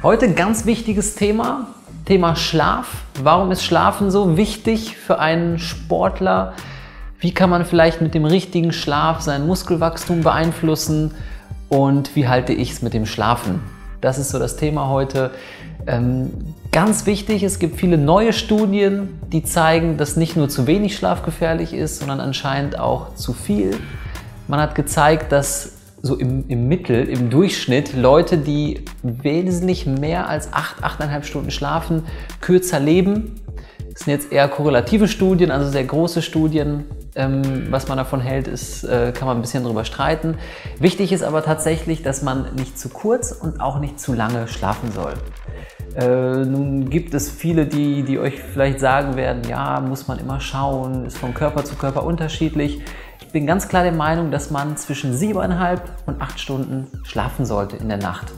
Heute ein ganz wichtiges Thema, Thema Schlaf. Warum ist Schlafen so wichtig für einen Sportler? Wie kann man vielleicht mit dem richtigen Schlaf sein Muskelwachstum beeinflussen? Und wie halte ich es mit dem Schlafen? Das ist so das Thema heute. Ähm, ganz wichtig, es gibt viele neue Studien, die zeigen, dass nicht nur zu wenig Schlaf gefährlich ist, sondern anscheinend auch zu viel. Man hat gezeigt, dass so im, im Mittel, im Durchschnitt Leute, die wesentlich mehr als 8, 8,5 Stunden schlafen, kürzer leben. Das sind jetzt eher korrelative Studien, also sehr große Studien. Ähm, was man davon hält, ist, äh, kann man ein bisschen drüber streiten. Wichtig ist aber tatsächlich, dass man nicht zu kurz und auch nicht zu lange schlafen soll. Äh, nun gibt es viele, die, die euch vielleicht sagen werden, ja, muss man immer schauen, ist von Körper zu Körper unterschiedlich. Ich bin ganz klar der Meinung, dass man zwischen siebeneinhalb und acht Stunden schlafen sollte in der Nacht.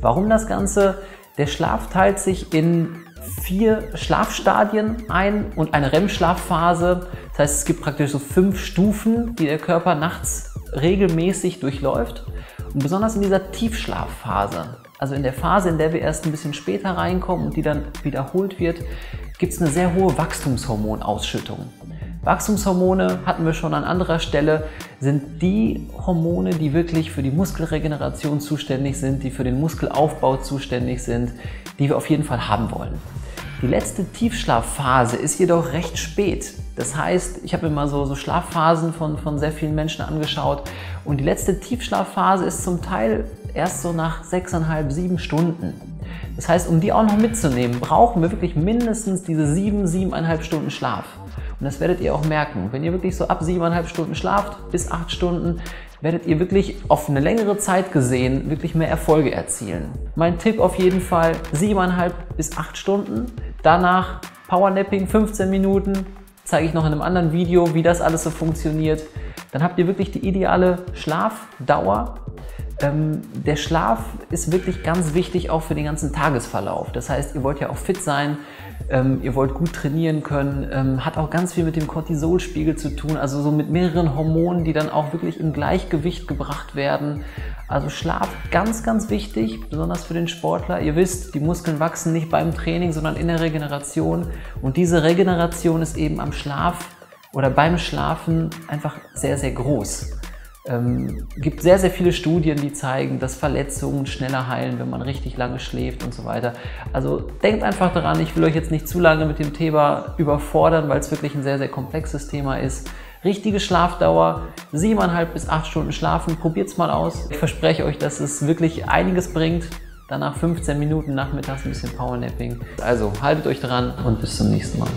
Warum das Ganze? Der Schlaf teilt sich in vier Schlafstadien ein und eine REM-Schlafphase. Das heißt, es gibt praktisch so fünf Stufen, die der Körper nachts regelmäßig durchläuft. Und besonders in dieser Tiefschlafphase, also in der Phase, in der wir erst ein bisschen später reinkommen und die dann wiederholt wird, gibt es eine sehr hohe Wachstumshormonausschüttung. Wachstumshormone hatten wir schon an anderer Stelle, sind die Hormone, die wirklich für die Muskelregeneration zuständig sind, die für den Muskelaufbau zuständig sind, die wir auf jeden Fall haben wollen. Die letzte Tiefschlafphase ist jedoch recht spät. Das heißt, ich habe mir mal so, so Schlafphasen von, von sehr vielen Menschen angeschaut und die letzte Tiefschlafphase ist zum Teil erst so nach sechseinhalb, sieben Stunden. Das heißt, um die auch noch mitzunehmen, brauchen wir wirklich mindestens diese sieben, siebeneinhalb Stunden Schlaf. Und das werdet ihr auch merken. Wenn ihr wirklich so ab siebeneinhalb Stunden schlaft, bis acht Stunden, werdet ihr wirklich auf eine längere Zeit gesehen wirklich mehr Erfolge erzielen. Mein Tipp auf jeden Fall siebeneinhalb bis acht Stunden. Danach Powernapping 15 Minuten. Zeige ich noch in einem anderen Video, wie das alles so funktioniert. Dann habt ihr wirklich die ideale Schlafdauer ähm, der Schlaf ist wirklich ganz wichtig auch für den ganzen Tagesverlauf. Das heißt, ihr wollt ja auch fit sein, ähm, ihr wollt gut trainieren können, ähm, hat auch ganz viel mit dem Cortisolspiegel zu tun, also so mit mehreren Hormonen, die dann auch wirklich im Gleichgewicht gebracht werden. Also Schlaf ganz, ganz wichtig, besonders für den Sportler. Ihr wisst, die Muskeln wachsen nicht beim Training, sondern in der Regeneration. Und diese Regeneration ist eben am Schlaf oder beim Schlafen einfach sehr, sehr groß. Ähm, gibt sehr, sehr viele Studien, die zeigen, dass Verletzungen schneller heilen, wenn man richtig lange schläft und so weiter. Also denkt einfach daran, ich will euch jetzt nicht zu lange mit dem Thema überfordern, weil es wirklich ein sehr, sehr komplexes Thema ist. Richtige Schlafdauer, siebeneinhalb bis acht Stunden schlafen, probiert es mal aus. Ich verspreche euch, dass es wirklich einiges bringt. Danach 15 Minuten nachmittags ein bisschen Powernapping. Also haltet euch dran und bis zum nächsten Mal.